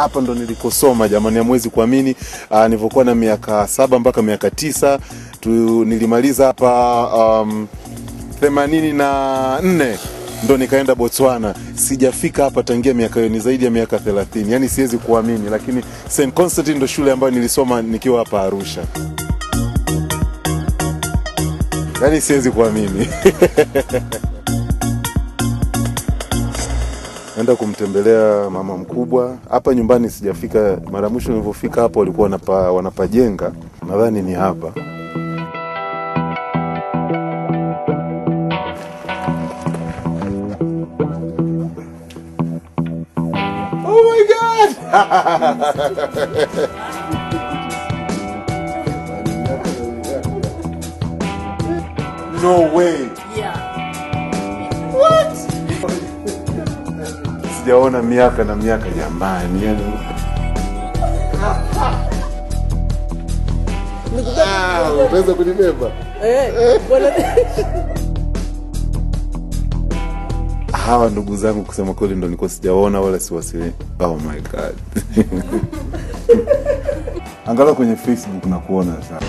hapa ndo nilikosoma jamani, amwezi kuamini. Uh, nilivyokuwa na miaka saba mpaka miaka tisa tu, nilimaliza hapa um, themanini na nne ndo nikaenda Botswana. Sijafika hapa tangia miaka hiyo, ni zaidi ya miaka 30. Yani siwezi kuamini, lakini St Constantine ndo shule ambayo nilisoma nikiwa hapa Arusha. Yani siwezi kuamini. naenda kumtembelea mama mkubwa hapa nyumbani. Sijafika, mara mwisho nilivyofika hapo walikuwa wanapa, wanapajenga, nadhani ni hapa. Oh my God! No way. Sijaona miaka na miaka jamani, yani Ah, kunibeba? Hawa ndugu zangu kusema kweli ndo nilikuwa sijaona wala siwasili. Oh my god. Angalau kwenye Facebook na kuona sana.